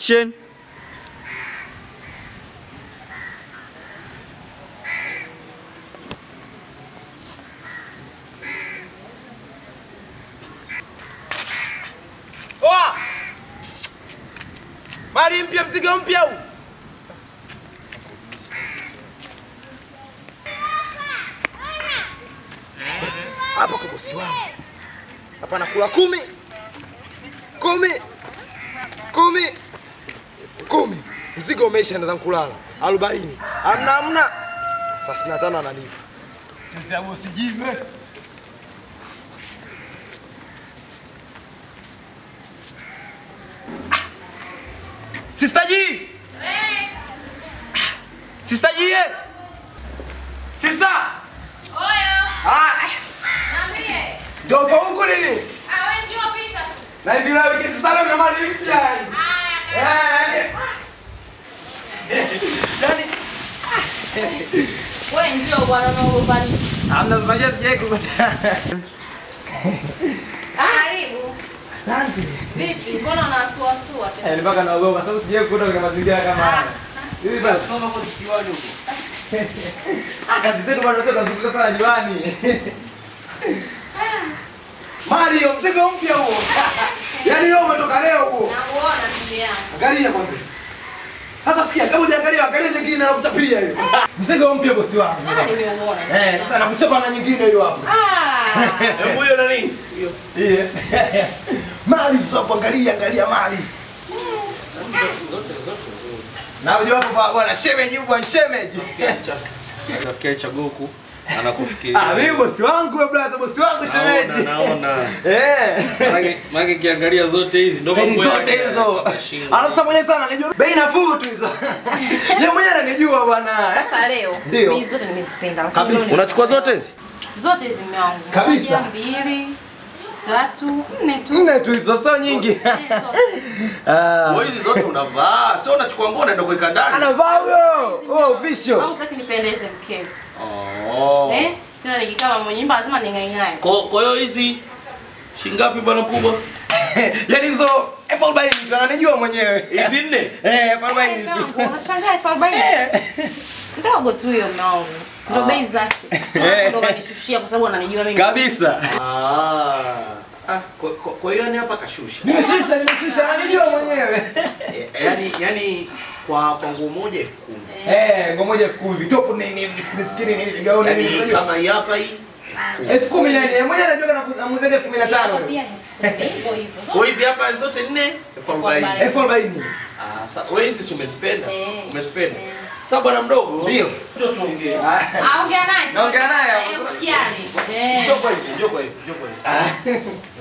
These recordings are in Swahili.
Action. Oa! Mali mpya, mzigo mpya huu. Kwa bosi wangu. Hapa nakula kumi. Kumi. Kumi. Mzigo umeisha ndo kulala. 40. Hamna hamna. Sasa 65 ananipa. Sasa hapo. Sister G! Sister G! eh? Sister! Ah, ndio kwa huko nini? Na hivi leo wiki sana kama mali mpya. Eh, Yaani Nini? hamna mfanyia sijai kupata. Karibu. Asante. Vipi? Mbona unasuasua tena? Eh, mpaka naogopa sababu sijai kukuta kwenye mazingira kama haya. Hivi basi. Kama kwa kiwani huko. Ah, kazi zetu bado tunazunguka sana nyumbani. Mario, mzigo mpya huo. Yaani leo umetoka leo huo. Nakuona ndugu yangu. Angalia kwanza. Sasa sikia, kama hujaangalia, angalia nyingine na kuchapia hiyo. Mzigo mpya bosi wangu. Ah, nimeuona. Eh, sasa nakuchapa na nyingine hiyo hapo. Ah! Hebu hiyo na nini? Iye. Mali sio hapo, angalia, angalia mali. Na unajua hapo bwana shemeji bwana shemeji. Nafikia cha Goku anakufikiria. Ah, mimi bosi wangu wewe brother, bosi wangu shemeji. naona. Eh. Maana kiangalia zote hizi ndio mambo zote hizo. Sasa mwenyewe sana anijua bei nafuu tu hizo. Yeye mwenyewe ananijua bwana. Sasa leo mimi zote nimezipenda. Kabisa. Unachukua zote hizi? Zote hizi mume. Kabisa. Mbili, tatu, nne tu. Nne tu hizo sio nyingi. Eh. Ah. Wewe hizi zote unavaa. Sio unachukua nguo unaenda kuweka ndani. Anavaa huyo. Oh, Au unataka nipendeze mkeo. Oh. Eh? Tena nikikaa mwenye nyumba lazima ning'aing'ae. Kwa kwa hiyo hizi shingapi bwana mkubwa? Yaani hizo elfu arobaini tu ananijua mwenyewe. Hizi nne? Eh, elfu arobaini tu. wangu, unashangaa elfu arobaini? Ndogo tu hiyo mnaona ndo Ndio bei zake. ndo kanishushia kwa sababu ananijua mimi. Kabisa. Ah. Ah, kwa- hiyo ni hapa kashusha. Nimeshusha, nimeshusha anajua mwenyewe. Eh, Yaani yaani kwa kwa nguo moja elfu kumi. Eh, nguo moja elfu kumi vitopu nini miskini nini Yaani nini. kama hii hapa hii elfu kumi yani, mmoja anajua na anamuuzia elfu kumi na tano. Kwa hizi hapa zote nne elfu arobaini. Elfu arobaini. Ah, sasa wewe hizi si umezipenda? Eh. Umezipenda? Sasa bwana mdogo. Ndio. Ndio tuongee. Ah, ongea naye. Naongea naye hapo. Eh, usijali. Eh. Njoo kwa hivi, njoo kwa hivi, njoo kwa hivi.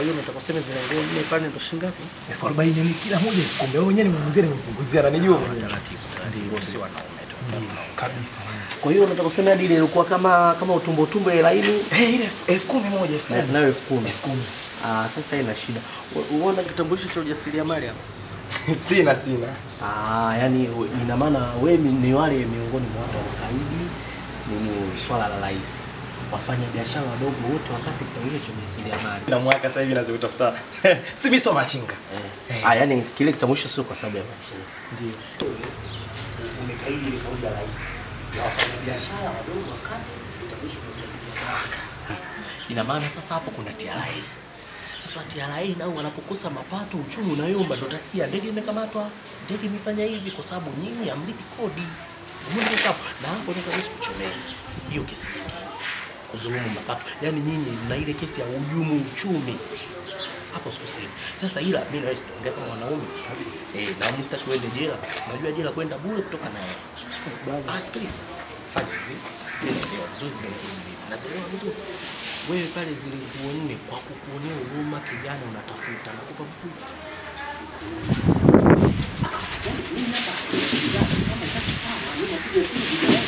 Kwa hiyo nataka kusema zile ile pale ndo shilingi ngapi? elfu arobaini yani kila moja Kumbe. Wewe mwenyewe nimemuzia nimempunguzia ananijua mwenyewe. Taratibu, taratibu si wanaume tu. Kabisa. Kwa hiyo nataka kusema hadi ile ilikuwa kama kama utumbo tumbo ile laini Eh, ile elfu- elfu kumi moja elfu kumi. nayo elfu kumi. Ah, sasa ina shida. Unaona kitambulisho cha ujasiriamali hapa? Sina sina. Ah, yani ina maana wewe ni wale miongoni mwa watu wakaidi ni swala la rais. Wafanya biashara wadogo wote wakati kitambulisho cha ujasiriamali. Na mwaka sasa hivi lazima kutafuta. Si mimi sio machinga. Eh. Ah, yani kile kitamwisho sio kwa sababu ya machinga. Ndio. Umekaidi ile kauli ya rais. Ya wafanya biashara wadogo wakati kitamwisho cha ujasiriamali. Ina maana sasa hapo kuna TRA. Sasa TRA nao wanapokosa mapato, uchumi unayumba, ndo utasikia ndege imekamatwa, ndege imefanya hivi, kwa sababu nyinyi hamlipi kodi. Umeona sasa? Na hapo sasa hizo kuchomea. hiyo kesi nyingine, kudhulumu mapato, yaani nyinyi mna ile kesi ya uhujumu uchumi hapo sikusemi. Sasa ila mimi nawe sitaongea kama wanaume kabisa. Eh, na mimi sitaki uende jela. Najua jela kwenda bure kutoka naye. Ah, sikiliza. Fanya hivi. Mimi naelewa vizuri zile nguo zile. Nazielewa vizuri. Wewe pale zile nguo nne kwa kukuonea huruma kijana unatafuta nakupa mkuu. Eh, shika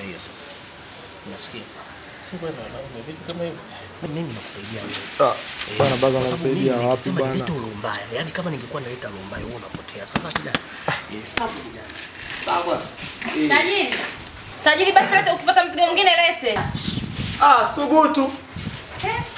hiyo sasa. Unasikia? Si bwana, wanaume vitu kama hivyo. mimi nakusaidia Eh, baba anasaidia wapi nikisema bwana? nilete ule mbaya. Yaani kama ningekuwa naleta lumbaya, mbaya wewe unapotea. Sasa kijana. Hapo kijana. Sawa Tajiri. Tajiri basi lete ukipata mzigo mwingine lete. Ah, subutu. Eh?